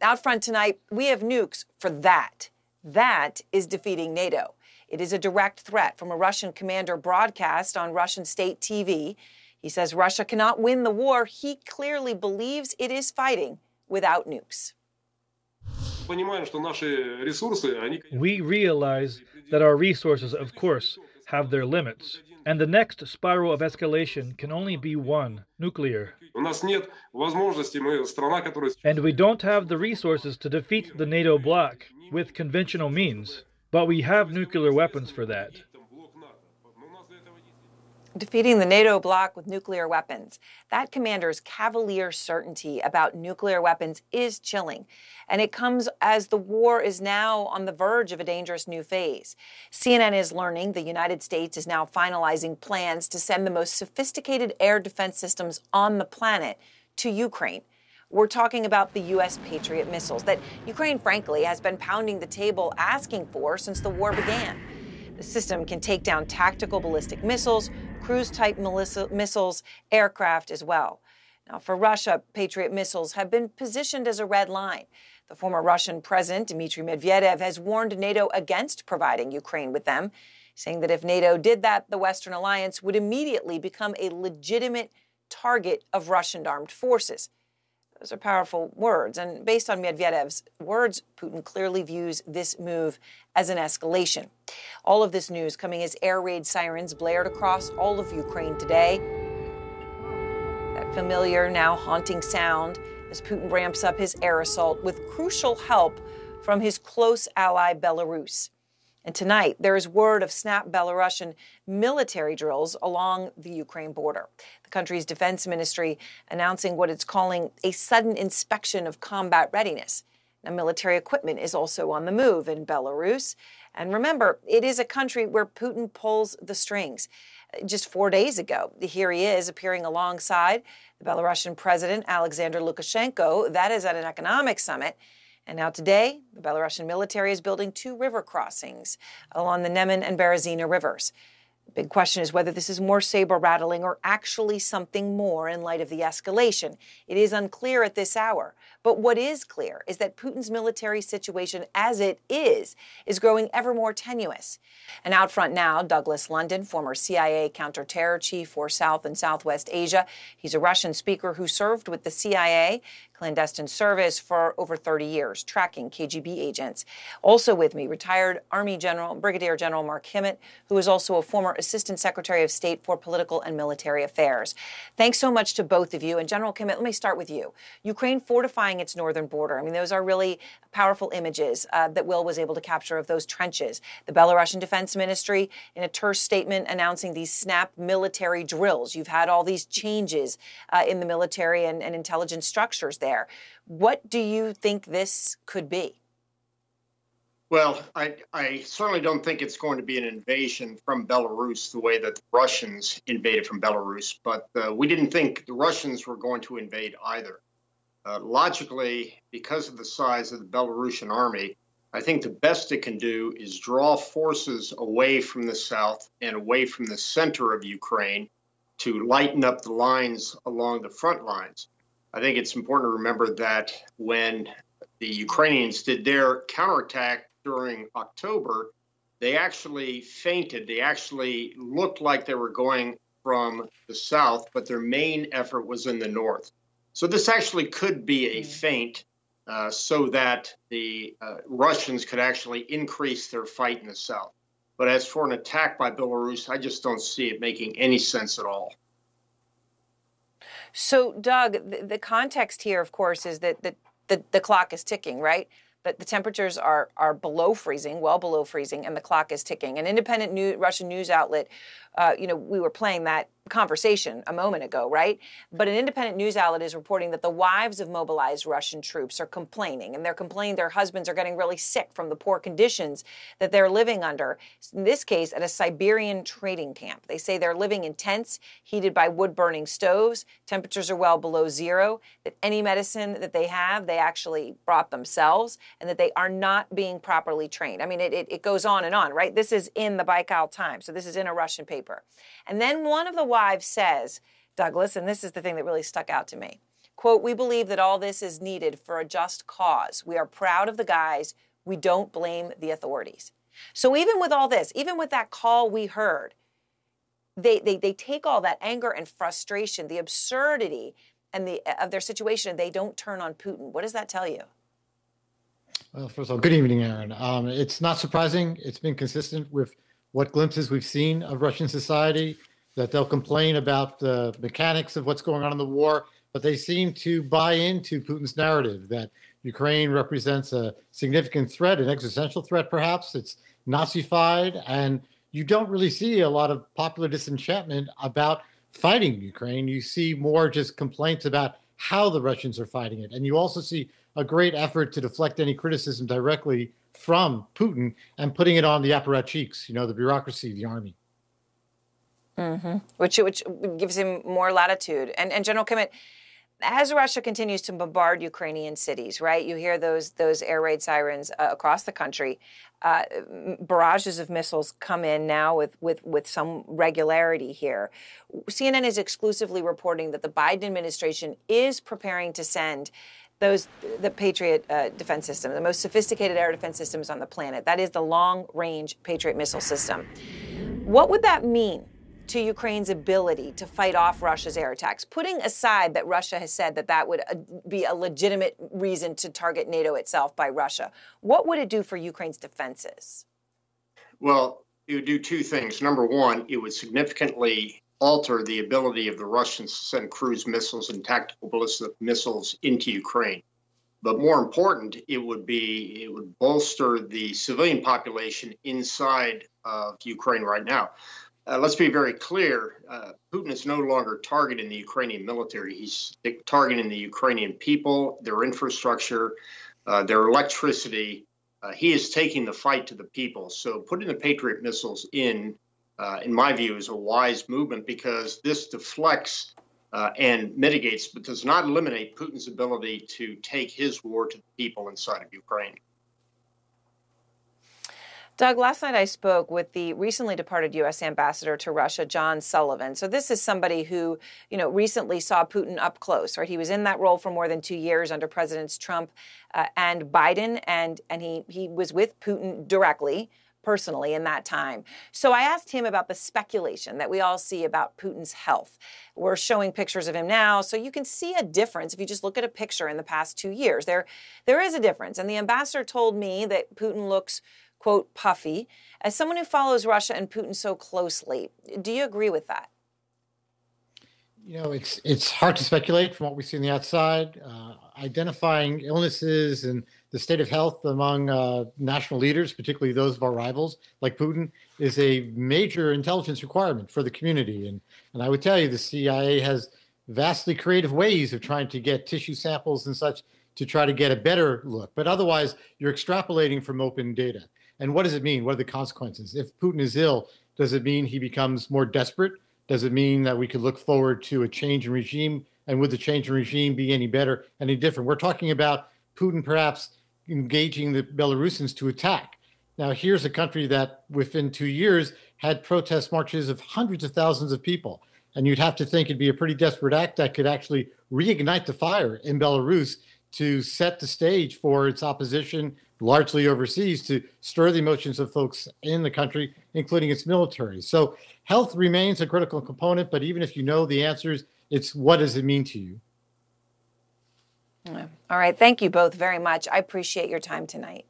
Out front tonight, we have nukes for that. That is defeating NATO. It is a direct threat from a Russian commander broadcast on Russian state TV. He says Russia cannot win the war. He clearly believes it is fighting without nukes. We realize that our resources, of course, have their limits, and the next spiral of escalation can only be one nuclear. And we don't have the resources to defeat the NATO bloc with conventional means, but we have nuclear weapons for that defeating the NATO bloc with nuclear weapons. That commander's cavalier certainty about nuclear weapons is chilling, and it comes as the war is now on the verge of a dangerous new phase. CNN is learning the United States is now finalizing plans to send the most sophisticated air defense systems on the planet to Ukraine. We're talking about the U.S. Patriot missiles that Ukraine, frankly, has been pounding the table asking for since the war began. The system can take down tactical ballistic missiles, cruise type missiles, aircraft as well. Now, for Russia, Patriot missiles have been positioned as a red line. The former Russian president, Dmitry Medvedev, has warned NATO against providing Ukraine with them, saying that if NATO did that, the Western alliance would immediately become a legitimate target of Russian armed forces. Those are powerful words. And based on Medvedev's words, Putin clearly views this move as an escalation. All of this news coming as air raid sirens blared across all of Ukraine today. That familiar, now haunting sound as Putin ramps up his air assault with crucial help from his close ally, Belarus. And tonight, there is word of snap Belarusian military drills along the Ukraine border. The country's defense ministry announcing what it's calling a sudden inspection of combat readiness. Now, military equipment is also on the move in Belarus. And remember, it is a country where Putin pulls the strings. Just four days ago, here he is appearing alongside the Belarusian president, Alexander Lukashenko. That is at an economic summit. And now today, the Belarusian military is building two river crossings along the Neman and Berezina rivers. The big question is whether this is more saber rattling or actually something more in light of the escalation. It is unclear at this hour. But what is clear is that Putin's military situation, as it is, is growing ever more tenuous. And out front now, Douglas London, former CIA counterterror chief for South and Southwest Asia. He's a Russian speaker who served with the CIA clandestine service for over 30 years, tracking KGB agents. Also with me, retired Army General Brigadier General Mark Kimmitt, who is also a former Assistant Secretary of State for Political and Military Affairs. Thanks so much to both of you. And General Kimmitt, let me start with you. Ukraine fortifying its northern border. I mean, those are really powerful images uh, that Will was able to capture of those trenches. The Belarusian Defense Ministry, in a terse statement, announcing these snap military drills. You've had all these changes uh, in the military and, and intelligence structures there there. What do you think this could be? Well, I, I, certainly don't think it's going to be an invasion from Belarus the way that the Russians invaded from Belarus, but uh, we didn't think the Russians were going to invade either. Uh, logically, because of the size of the Belarusian army, I think the best it can do is draw forces away from the south and away from the center of Ukraine to lighten up the lines along the front lines. I think it's important to remember that when the Ukrainians did their counterattack during October, they actually feinted. They actually looked like they were going from the south, but their main effort was in the north. So this actually could be a mm. feint uh, so that the uh, Russians could actually increase their fight in the south. But as for an attack by Belarus, I just don't see it making any sense at all. So, Doug, the, the context here, of course, is that the, the, the clock is ticking, right? That the temperatures are are below freezing, well below freezing, and the clock is ticking. An independent new, Russian news outlet, uh, you know, we were playing that conversation a moment ago, right? But an independent news outlet is reporting that the wives of mobilized Russian troops are complaining, and they're complaining their husbands are getting really sick from the poor conditions that they're living under. In this case, at a Siberian trading camp. They say they're living in tents heated by wood burning stoves. Temperatures are well below zero. That any medicine that they have, they actually brought themselves, and that they are not being properly trained. I mean, it, it, it goes on and on, right? This is in the Baikal Times, so this is in a Russian paper. And then one of the wives says, Douglas, and this is the thing that really stuck out to me. Quote, we believe that all this is needed for a just cause. We are proud of the guys. We don't blame the authorities. So even with all this, even with that call we heard, they, they, they take all that anger and frustration, the absurdity and the of their situation, and they don't turn on Putin. What does that tell you? Well, first of all, good evening, Erin. Um, it's not surprising. It's been consistent with what glimpses we've seen of Russian society that they'll complain about the mechanics of what's going on in the war, but they seem to buy into Putin's narrative that Ukraine represents a significant threat, an existential threat, perhaps. It's Nazified, and you don't really see a lot of popular disenchantment about fighting Ukraine. You see more just complaints about how the Russians are fighting it. And you also see a great effort to deflect any criticism directly from Putin and putting it on the apparatchiks, you know, the bureaucracy, the army. Mm-hmm. Which, which gives him more latitude. And, and General Kimmitt, as Russia continues to bombard Ukrainian cities, right? You hear those those air raid sirens uh, across the country. Uh, barrages of missiles come in now with, with with some regularity here. CNN is exclusively reporting that the Biden administration is preparing to send those the Patriot uh, defense system, the most sophisticated air defense systems on the planet. That is the long range Patriot missile system. What would that mean to Ukraine's ability to fight off Russia's air attacks, putting aside that Russia has said that that would uh, be a legitimate reason to target NATO itself by Russia. What would it do for Ukraine's defenses? Well, it would do two things. Number one, it would significantly alter the ability of the Russians to send cruise missiles and tactical ballistic missiles into Ukraine. But more important, it would be it would bolster the civilian population inside of Ukraine right now. Uh, let's be very clear. Uh, Putin is no longer targeting the Ukrainian military. He's targeting the Ukrainian people, their infrastructure, uh, their electricity. Uh, he is taking the fight to the people. So putting the Patriot missiles in, uh, in my view, is a wise movement because this deflects uh, and mitigates, but does not eliminate Putin's ability to take his war to the people inside of Ukraine. Doug, last night I spoke with the recently departed U.S. ambassador to Russia, John Sullivan. So this is somebody who, you know, recently saw Putin up close. Right, he was in that role for more than two years under Presidents Trump uh, and Biden, and and he he was with Putin directly personally in that time. So I asked him about the speculation that we all see about Putin's health. We're showing pictures of him now, so you can see a difference if you just look at a picture in the past 2 years. There there is a difference. And the ambassador told me that Putin looks quote, puffy. As someone who follows Russia and Putin so closely, do you agree with that? You know, it's it's hard to speculate from what we see on the outside. Uh, identifying illnesses and the state of health among uh, national leaders, particularly those of our rivals like Putin, is a major intelligence requirement for the community. And and I would tell you, the CIA has vastly creative ways of trying to get tissue samples and such to try to get a better look. But otherwise, you're extrapolating from open data. And what does it mean? What are the consequences? If Putin is ill, does it mean he becomes more desperate? Does it mean that we could look forward to a change in regime? And would the change in regime be any better, any different? We're talking about Putin perhaps engaging the Belarusians to attack. Now, here's a country that within two years had protest marches of hundreds of thousands of people. And you'd have to think it'd be a pretty desperate act that could actually reignite the fire in Belarus to set the stage for its opposition largely overseas to stir the emotions of folks in the country, including its military. So health remains a critical component, but even if you know the answers, it's what does it mean to you? All right. Thank you both very much. I appreciate your time tonight.